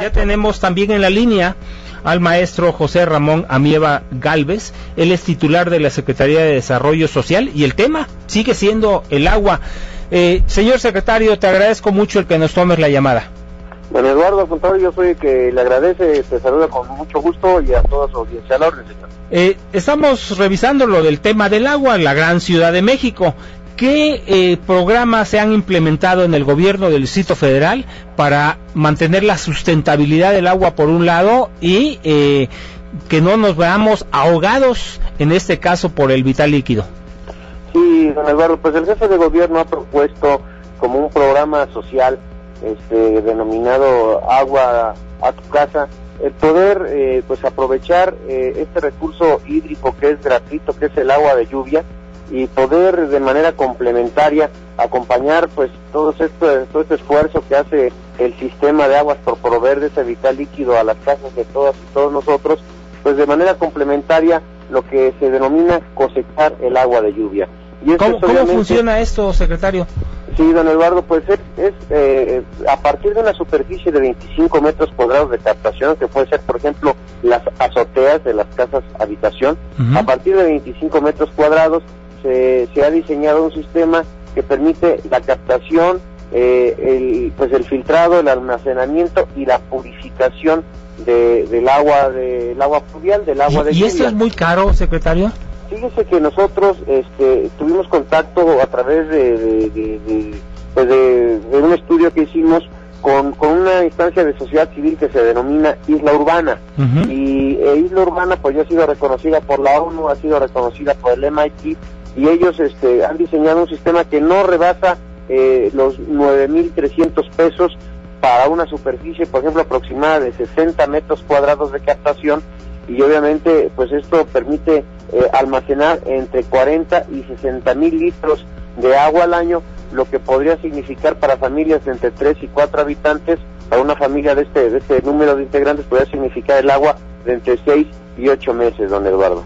Ya tenemos también en la línea al maestro José Ramón Amieva Galvez. Él es titular de la Secretaría de Desarrollo Social y el tema sigue siendo el agua. Eh, señor secretario, te agradezco mucho el que nos tomes la llamada. Don Eduardo, al contrario, yo soy el que le agradece, te saluda con mucho gusto y a toda su audiencia. A la orden, señor. Eh, estamos revisando lo del tema del agua en la gran Ciudad de México. ¿Qué eh, programas se han implementado en el gobierno del Distrito Federal para mantener la sustentabilidad del agua por un lado y eh, que no nos veamos ahogados, en este caso, por el vital líquido? Sí, don Eduardo, pues el jefe de gobierno ha propuesto como un programa social este, denominado Agua a tu casa, el poder eh, pues aprovechar eh, este recurso hídrico que es gratuito, que es el agua de lluvia, y poder de manera complementaria acompañar pues todo este, todo este esfuerzo que hace el sistema de aguas por proveer de ese vital líquido a las casas de todas y todos nosotros, pues de manera complementaria lo que se denomina cosechar el agua de lluvia. Y ¿Cómo, funciona esto, secretario? Sí, don Eduardo, pues es, eh, a partir de una superficie de 25 metros cuadrados de captación, que puede ser, por ejemplo, las azoteas de las casas habitación, a partir de 25 metros cuadrados se, ha diseñado un sistema que permite la captación, eh, el, pues el filtrado, el almacenamiento y la purificación del agua del agua pluvial, del agua de ¿Y esto es muy caro, secretario? Fíjese que nosotros este, tuvimos contacto a través de, pues de, un estudio que hicimos con, una instancia de sociedad civil que se denomina Isla Urbana. Y eh, Isla Urbana pues ya ha sido reconocida por la ONU, ha sido reconocida por el MIT y ellos este, han diseñado un sistema que no rebasa eh, los 9.300 pesos para una superficie, por ejemplo, aproximada de 60 metros cuadrados de captación y obviamente pues esto permite eh, almacenar entre 40 y 60 mil litros de agua al año, lo que podría significar para familias de entre 3 y 4 habitantes, para una familia de este, de este número de integrantes podría significar el agua de entre 6 y 8 meses, don Eduardo.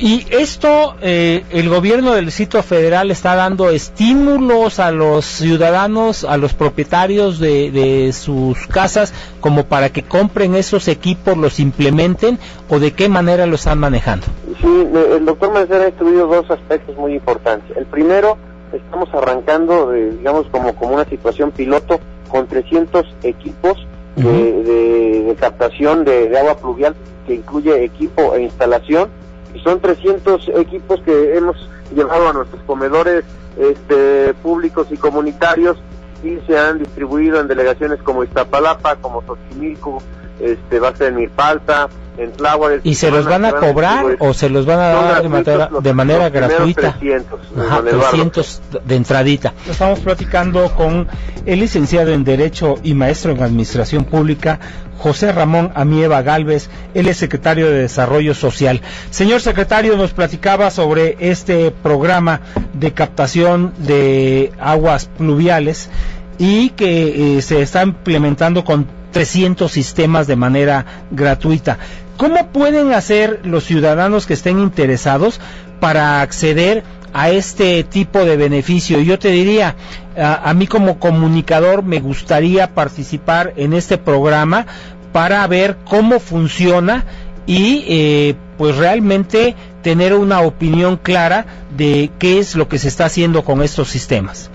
Y esto, eh, el gobierno del sitio federal está dando estímulos a los ciudadanos, a los propietarios de, sus casas, como para que compren esos equipos, los implementen, o de qué manera lo están manejando. Sí, el doctor Mancera ha instruido dos aspectos muy importantes. El primero, estamos arrancando, digamos, como, como una situación piloto con 300 equipos de, captación de agua pluvial, que incluye equipo e instalación son 300 equipos que hemos llevado a nuestros comedores este, públicos y comunitarios y se han distribuido en delegaciones como Iztapalapa, como Xochimilco, este, va a ser en Milpalta, en Tláhuac. ¿Y se los van a cobrar o se los van a dar de manera, de manera gratuita? 300, Ajá, 300 de entradita. Estamos platicando con el licenciado en Derecho y maestro en Administración Pública, José Ramón Amieva Galvez, él es secretario de Desarrollo Social. Señor secretario, nos platicaba sobre este programa de captación de aguas pluviales y que eh, se está implementando con 300 sistemas de manera gratuita. ¿Cómo pueden hacer los ciudadanos que estén interesados para acceder a este tipo de beneficio? Yo te diría, a, mí como comunicador me gustaría participar en este programa para ver cómo funciona y eh, pues realmente tener una opinión clara de qué es lo que se está haciendo con estos sistemas.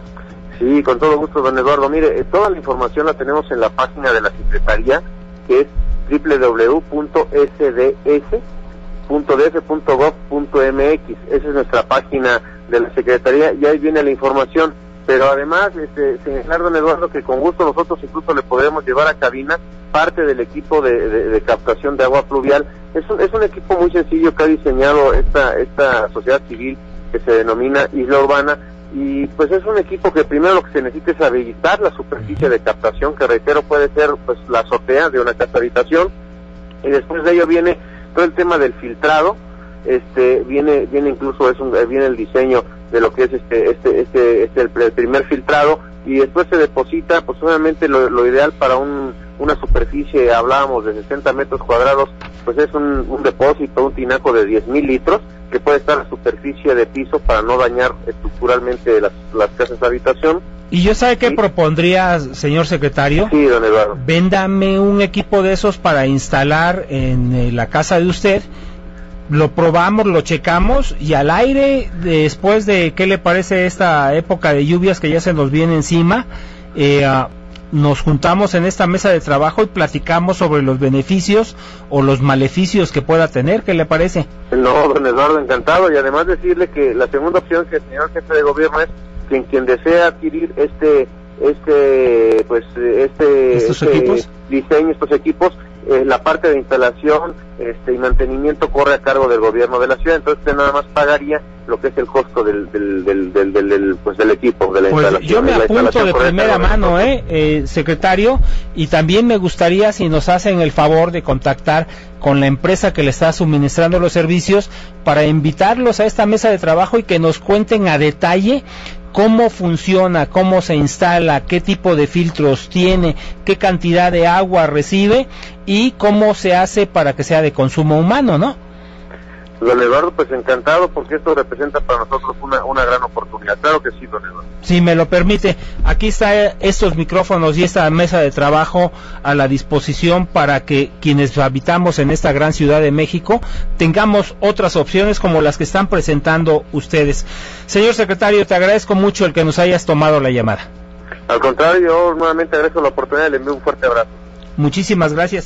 Sí, con todo gusto, don Eduardo. Mire, eh, toda la información la tenemos en la página de la Secretaría, que es www.sds.df.gov.mx. Esa es nuestra página de la Secretaría y ahí viene la información. Pero además, este, señalar, don Eduardo, que con gusto nosotros incluso le podemos llevar a cabina parte del equipo de, captación de agua pluvial. Es un, es un equipo muy sencillo que ha diseñado esta, esta sociedad civil que se denomina Isla Urbana y pues es un equipo que primero lo que se necesita es habilitar la superficie de captación que reitero puede ser pues la azotea de una casa y después de ello viene todo el tema del filtrado este viene viene incluso es un, viene el diseño de lo que es este este este, este el, primer filtrado y después se deposita pues obviamente lo, ideal para un, una superficie hablábamos de 60 metros cuadrados pues es un, un depósito un tinaco de 10 mil litros que puede estar a superficie de piso para no dañar estructuralmente las, las casas de habitación. ¿Y yo sabe qué propondría, señor secretario? Sí, don Eduardo. Véndame un equipo de esos para instalar en eh, la casa de usted. Lo probamos, lo checamos y al aire, después de qué le parece esta época de lluvias que ya se nos viene encima, eh, ah, nos juntamos en esta mesa de trabajo y platicamos sobre los beneficios o los maleficios que pueda tener. ¿Qué le parece? No, don Eduardo, encantado. Y además decirle que la segunda opción que el señor jefe de gobierno es quien, quien desea adquirir este este pues este, ¿Estos este diseño, estos equipos, eh, la parte de instalación este, y mantenimiento corre a cargo del gobierno de la ciudad, entonces usted nada más pagaría lo que es el costo del, del, del, del, del pues del equipo, de la Pues instalación. yo me apunto de primera mano. ¿eh? eh, secretario, y también me gustaría si nos hacen el favor de contactar con la empresa que le está suministrando los servicios para invitarlos a esta mesa de trabajo y que nos cuenten a detalle cómo funciona, cómo se instala, qué tipo de filtros tiene, qué cantidad de agua recibe y cómo se hace para que sea de consumo humano, ¿no? Don Eduardo, pues encantado porque esto representa para nosotros una, una gran oportunidad. Claro que sí, don Eduardo. Si me lo permite, aquí están estos micrófonos y esta mesa de trabajo a la disposición para que quienes habitamos en esta gran ciudad de México tengamos otras opciones como las que están presentando ustedes. Señor secretario, te agradezco mucho el que nos hayas tomado la llamada. Al contrario, yo nuevamente agradezco la oportunidad y le envío un fuerte abrazo. Muchísimas gracias.